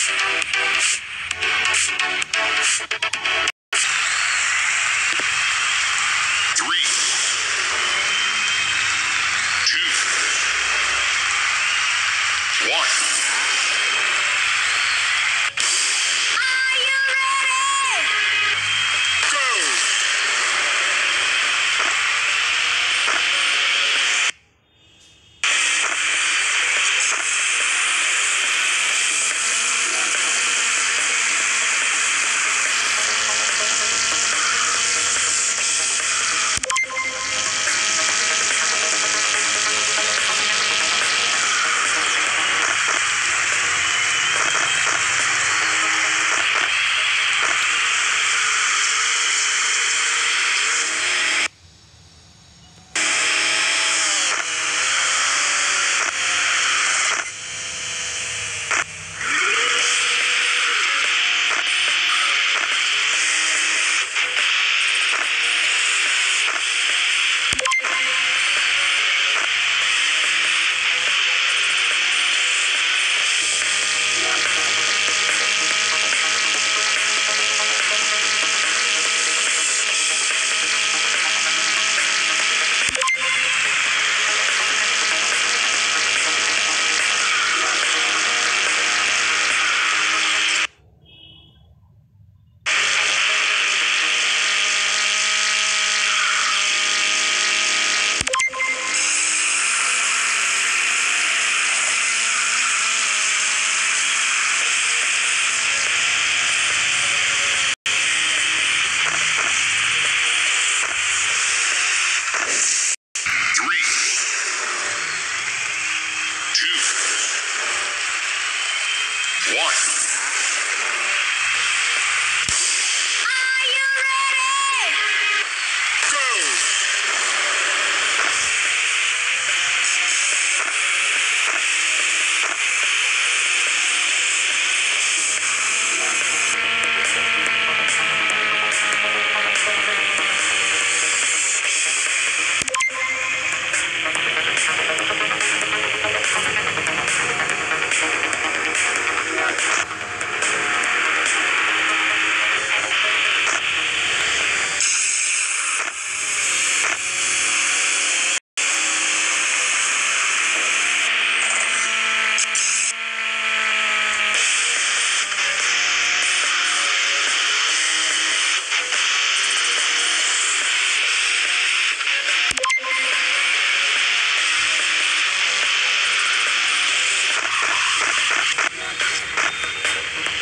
Three, two, one. Are you ready? Go! Final lap!